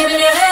giving you hell.